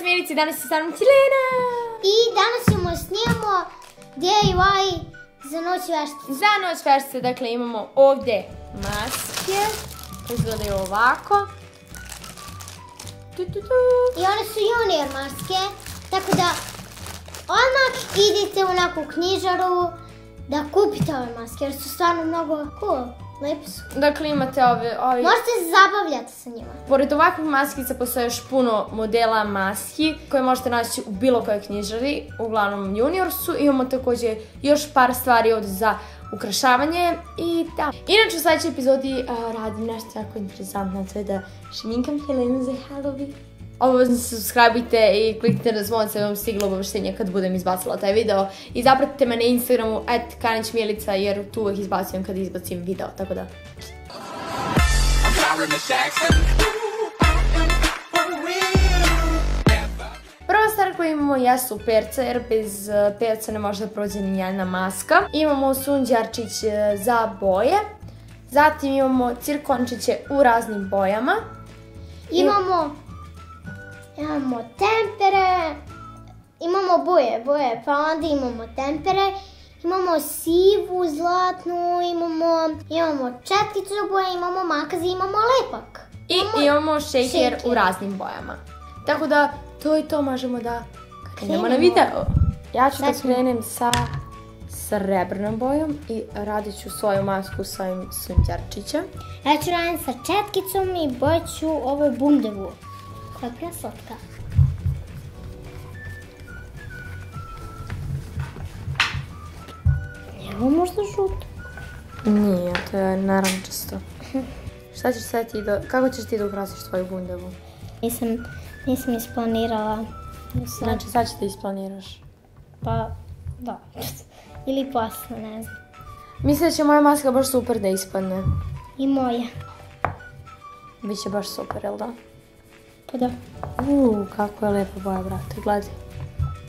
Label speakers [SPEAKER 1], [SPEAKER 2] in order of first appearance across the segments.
[SPEAKER 1] sam Milica danas je sa mnom Cilena.
[SPEAKER 2] I danas ćemo snijemo DIY za noć veštice.
[SPEAKER 1] Za noć veštice, dakle imamo ovdje maske koje izgledaju ovako. Tu, tu, tu.
[SPEAKER 2] I one su junior maske, tako da odmah idite u neku knjižaru da kupite ove maske jer su stvarno mnogo cool. Lepi su.
[SPEAKER 1] Dakle imate ove, ovi...
[SPEAKER 2] Možete se zabavljati sa njima.
[SPEAKER 1] Pored ovakvih maskica postoje još puno modela maski koje možete naći u bilo kojoj knjižari, uglavnom juniorsu. Imamo također još par stvari od za ukrašavanje i da. Inače u sljedećoj epizodi a, radim nešto jako interesantno, to je da šminkam Helenu za Halloween. Obavezno se subscribeite i kliknite na zvonce da vam stiglo obavštenje kad budem izbacila taj video. I zapratite me na Instagramu kanićmilica jer tu uvijek izbacujem kad izbacim video, tako da. Prva stvar koju imamo jesu perce, jer bez e, perca ne može da prođe ni jedna maska. Imamo sunđarčić e, za boje. Zatim imamo cirkončiće u raznim bojama.
[SPEAKER 2] Imamo, imamo tempere, imamo boje, boje, pa onda imamo tempere, imamo sivu, zlatnu, imamo, imamo četkicu boje, imamo makazi, imamo lepak.
[SPEAKER 1] I imamo šeker u raznim bojama. Tako da, to i to možemo da krenemo na video. Ja ću da
[SPEAKER 2] Sad ćemo-
[SPEAKER 1] krenem sa srebrnom bojom i radit ću svoju masku sa ovim sunđarčićem.
[SPEAKER 2] Ja ću radim sa četkicom i bojat ću ovu bundevu. Je preslatka. Evo možda žuto.
[SPEAKER 1] Nije, to je narančasto. Šta ćeš sad ti do... Kako ćeš ti da ukrasiš svoju bundevu?
[SPEAKER 2] Nisam, nisam isplanirala.
[SPEAKER 1] Znači sad ćeš da isplaniraš.
[SPEAKER 2] pa, da. Ili posle, ne znam.
[SPEAKER 1] Mislim da će moja maska baš super da ispadne.
[SPEAKER 2] I moja.
[SPEAKER 1] Biće baš super, jel da?
[SPEAKER 2] Pa da.
[SPEAKER 1] Uuu, kako je lepa boja, brate, gledaj.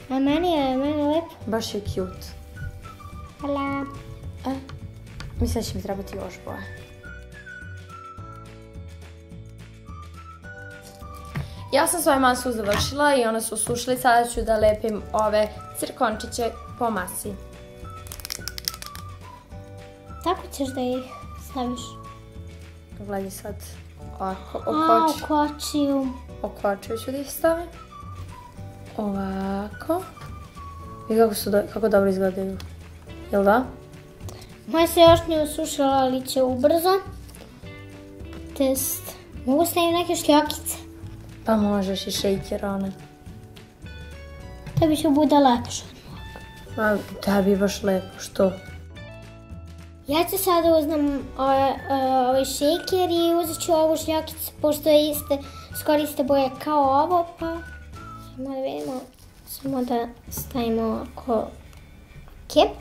[SPEAKER 2] A meni je, meni je lepo.
[SPEAKER 1] Baš je cute.
[SPEAKER 2] Hvala.
[SPEAKER 1] E, mislim da će mi trebati još boje. Ja sam svoju masku završila i one su sušile. Sada ću da lepim ove cirkončiće po masi.
[SPEAKER 2] Tako ćeš da ih staviš.
[SPEAKER 1] Gledaj sad. Ovako,
[SPEAKER 2] A,
[SPEAKER 1] okoči.
[SPEAKER 2] u kočiju.
[SPEAKER 1] Okočiju ću da ih stavim. Ovako. I kako, su do- kako dobro izgledaju. Jel da?
[SPEAKER 2] Moja se još nije osušila, ali će ubrzo. Test. Mogu staviti neke šljokice.
[SPEAKER 1] Pa možeš i šejker one.
[SPEAKER 2] Da bi će bude lepše.
[SPEAKER 1] A, da bi baš lepo, što?
[SPEAKER 2] Ja ću sada uzmem ovaj, šeker i uzet ću ovu šljokicu, pošto je iste, skoro iste boje kao ovo, pa samo da vidimo, samo da stavimo ovako kep.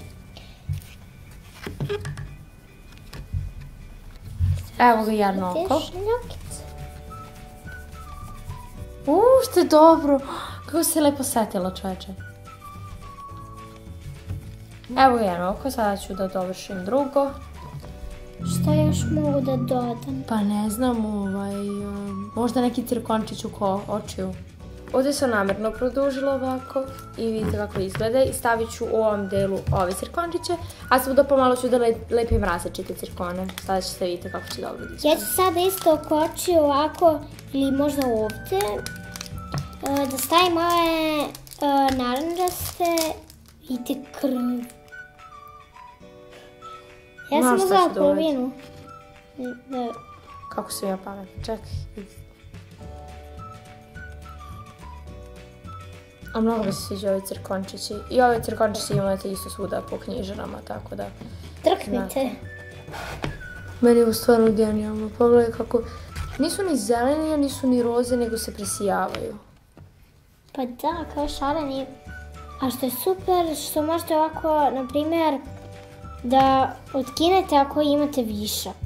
[SPEAKER 1] Evo ga jedno oko. Uuu, što je dobro. Kako se lepo setila čoveče. Evo jedno oko, sada ću da dovršim drugo.
[SPEAKER 2] Šta još mogu da dodam?
[SPEAKER 1] Pa ne znam, ovaj, um, možda neki cirkončić oko očiju. Ovdje sam namjerno produžila ovako i vidite kako izgleda i stavit ću u ovom delu ove cirkončiće, a svuda pomalo ću da le- lepim različite cirkone. Sada ćete vidjeti kako će dobro
[SPEAKER 2] Ja ću sada isto okoči ovako ili možda ovdje e, da stavim ove e, naranđaste i te krv. Ja sam uzela polovinu. Da,
[SPEAKER 1] Kako sam ja pametna, čekaj. A mnogo mi se sviđa ovi cirkončići. I ove cirkončići imate isto svuda po knjižarama, tako da...
[SPEAKER 2] trknite.
[SPEAKER 1] Meni je ovo stvarno genijalno. Pogledaj kako... Nisu ni zeleni, a nisu ni roze, nego se presijavaju.
[SPEAKER 2] Pa da, kao šareni. A što je super, što možete ovako, na primjer, da otkinete ako imate višak.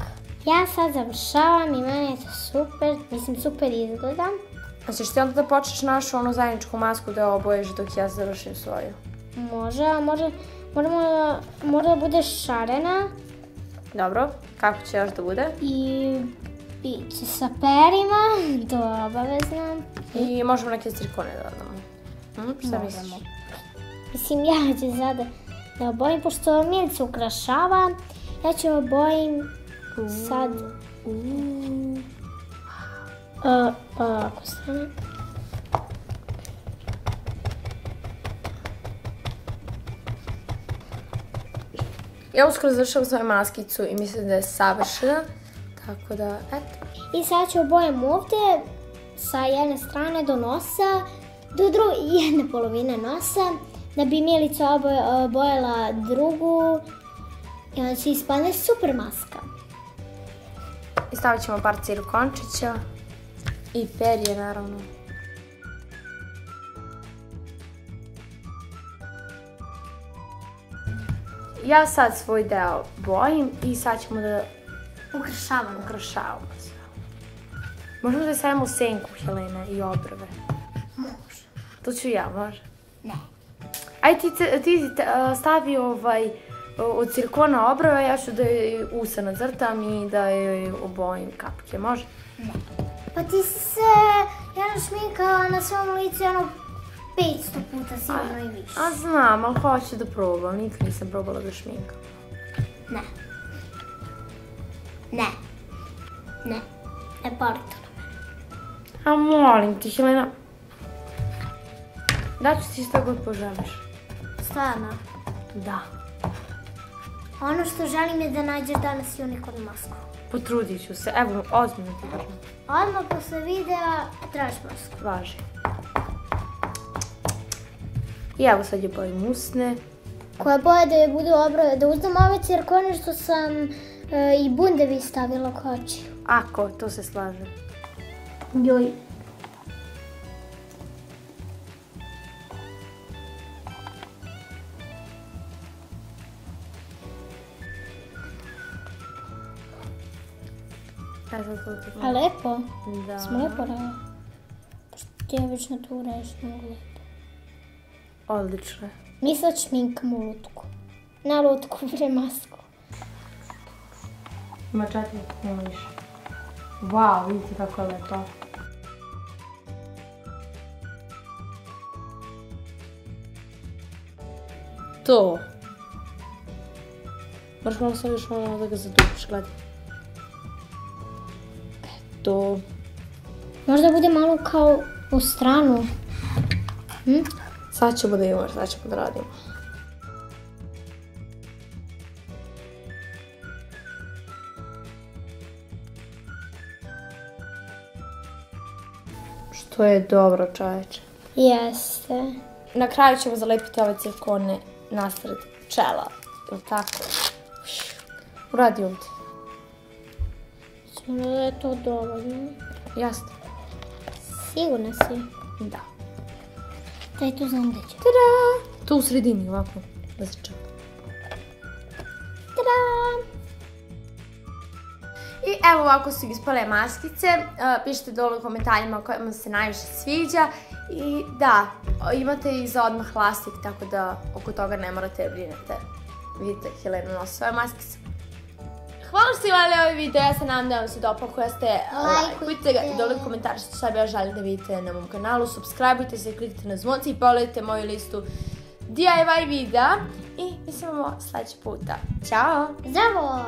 [SPEAKER 2] Ja sad završavam i meni je to super, mislim super izgleda.
[SPEAKER 1] Hoćeš ti onda da počneš našu onu zajedničku masku da oboješ dok ja završim svoju?
[SPEAKER 2] Može, a može, moramo, mora da bude šarena
[SPEAKER 1] Dobro, kako će još da bude?
[SPEAKER 2] i bit će sa perima, to je obavezno.
[SPEAKER 1] I možemo neke silikone da dodamo. Hm, šta misliš?
[SPEAKER 2] Mislim, ja ću sada da obojim, pošto Milica ukrašava, ja ću obojim sad... A, a, ako stane...
[SPEAKER 1] Ja uskoro završavam svoju maskicu i mislim da je savršena. Tako da, eto.
[SPEAKER 2] I sad ću obojim ovdje sa jedne strane do nosa, do druge jedne polovine nosa, da bi Milica obo- obojala drugu i onda će ispadne super maska.
[SPEAKER 1] I stavit ćemo par cirkončića. I perje, naravno. Ja sad svoj deo bojim i sad ćemo da
[SPEAKER 2] ukrašavamo
[SPEAKER 1] sve. Možemo da stavimo senku, Helena, i obrve.
[SPEAKER 2] Može.
[SPEAKER 1] To ću ja, može?
[SPEAKER 2] Ne.
[SPEAKER 1] Aj ti, ti stavi ovaj od cirkona obrve, ja ću da joj usa nacrtam i da joj obojim kapke, može?
[SPEAKER 2] Pa ti si se jedno šminkala na svom licu jedno 500 puta sigurno i više.
[SPEAKER 1] A znam, ali hoću da probam, nikad nisam probala da šminkam.
[SPEAKER 2] Ne. Ne. Ne. Ne pali to.
[SPEAKER 1] A molim ti, Helena. Daću ti što god poželiš.
[SPEAKER 2] Stvarno.
[SPEAKER 1] Da.
[SPEAKER 2] Ono što želim je da nađeš danas unicorn masku.
[SPEAKER 1] Potrudit ću se. Evo, ozbiljno ti kažem.
[SPEAKER 2] Odmah posle videa tražiš masku.
[SPEAKER 1] Važi. I evo sad je bojim usne.
[SPEAKER 2] Koja boja da je budu obrove, da uzdam ove cirkone što sam e, i bundevi stavila ko oči.
[SPEAKER 1] Ako, to se slaže.
[SPEAKER 2] Joj.
[SPEAKER 1] To ti
[SPEAKER 2] A lepo?
[SPEAKER 1] Da.
[SPEAKER 2] Smo lepo radili. Obično tu uradiš mnogo lepo.
[SPEAKER 1] Odlično.
[SPEAKER 2] Mi sad šminkamo lutku. Na lutku pre masku.
[SPEAKER 1] Ima četiri više. Wow, vidite kako je lepo. To. Moraš malo sad još malo da ga zadupiš, gledaj. To.
[SPEAKER 2] Možda bude malo kao u stranu. Hm?
[SPEAKER 1] Sad ćemo da imamo, sad ćemo da radimo. Što je dobro, čoveče.
[SPEAKER 2] Jeste.
[SPEAKER 1] Na kraju ćemo zalepiti ove cirkone nasred čela. Jel tako? Uradi ovdje.
[SPEAKER 2] Sigurno da je to dovoljno.
[SPEAKER 1] Jasno?
[SPEAKER 2] Sigurna si.
[SPEAKER 1] Da.
[SPEAKER 2] Daj to znam da će.
[SPEAKER 1] Tada! Tu u sredini, ovako. Da se čeka.
[SPEAKER 2] Tada!
[SPEAKER 1] I evo ovako su ispale maskice. Uh, pišite dole u komentarima koja vam se najviše sviđa. I da, imate i za odmah lastik, tako da oko toga ne morate brinete. Vidite, Helena nosi svoje maskice. Hvala što ste gledali ovaj video, ja se nadam da vam se dopao koja ste lajkujte ga i dole komentar šta bi još želi da vidite na mom kanalu, subscribeujte se, kliknite na zvonci i pogledajte moju listu DIY videa i mi se sljedeći puta. Ćao!
[SPEAKER 2] Zdravo!